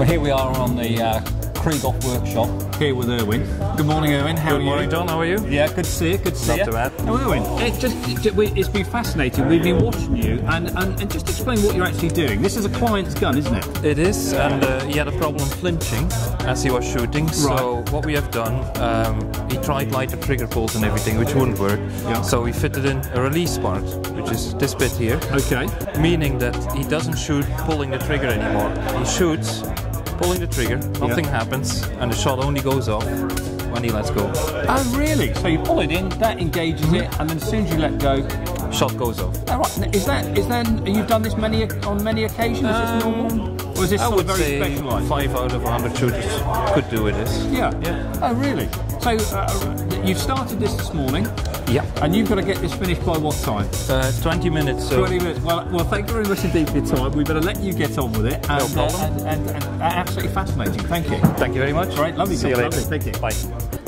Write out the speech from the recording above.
Well, here we are on the uh, Krieghoff workshop here with Erwin. Good morning, Erwin. How Good are morning, you? John. How are you? Yeah, good to see you. Good to see Not you. too bad. Now, Erwin, it just, it, it's been fascinating. We've been watching you, and, and, and just explain what you're actually doing. This is a client's gun, isn't it? It is, and uh, he had a problem flinching as he was shooting. So what we have done, um, he tried lighter trigger pulls and everything, which wouldn't work. Yeah. So we fitted in a release part, which is this bit here, Okay. meaning that he doesn't shoot pulling the trigger anymore. He shoots pulling the trigger, nothing happens, and the shot only goes off when he lets go. Oh, really? So you pull it in, that engages it, and then as soon as you let go, Shot goes off. all right. Is that is then you've done this many on many occasions? is this normal, um, or is this I would very say specialised? five out of 100 shooters could do it. Is. Yeah. Yeah. Oh, really? So uh, you started this this morning, Yeah. and you've got to get this finished by what time? Uh, 20 minutes. So 20 minutes. Well, well, thank you very much indeed for your time. We better let you get on with it. And, No problem. uh, and, and, and absolutely fascinating. Thank you. Thank you very much. All right, lovely. See you lovely. later. Thank you. Bye.